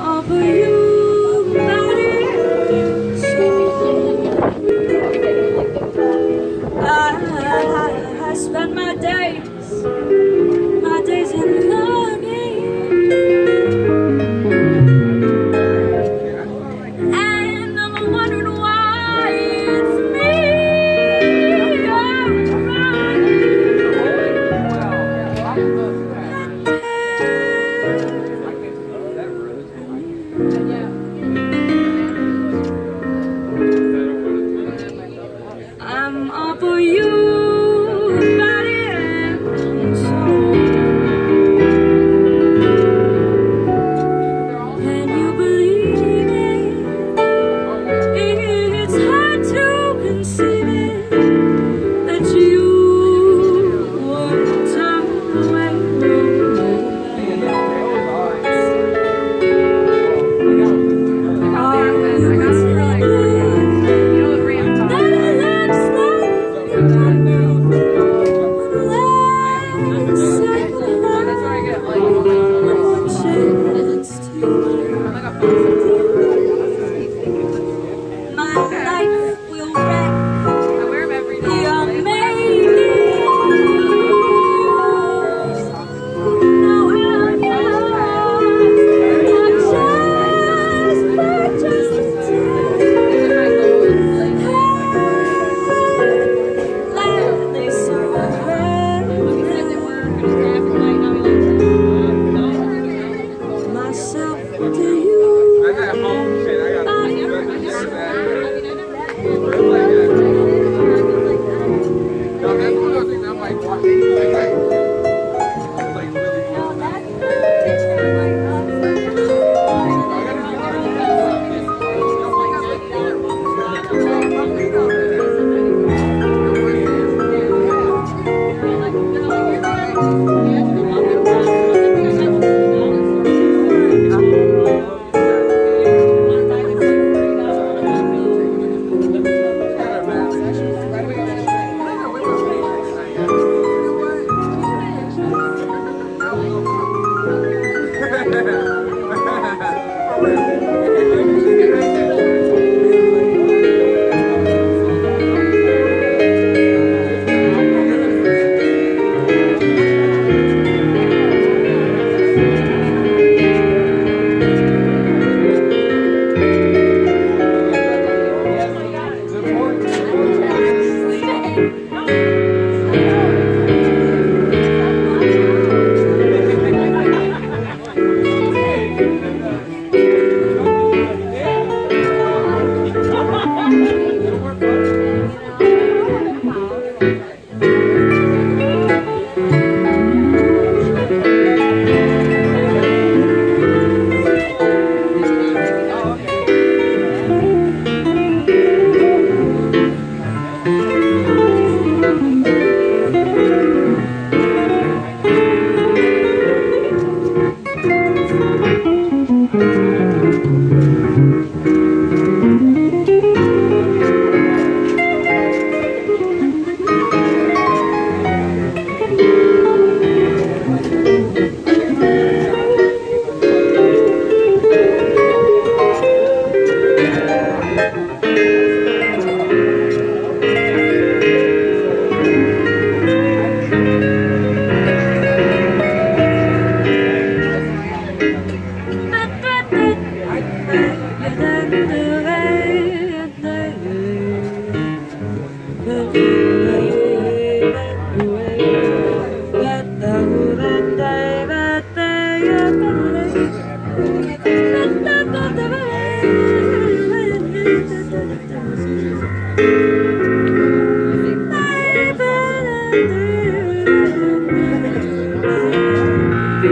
아,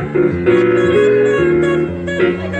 Thank you.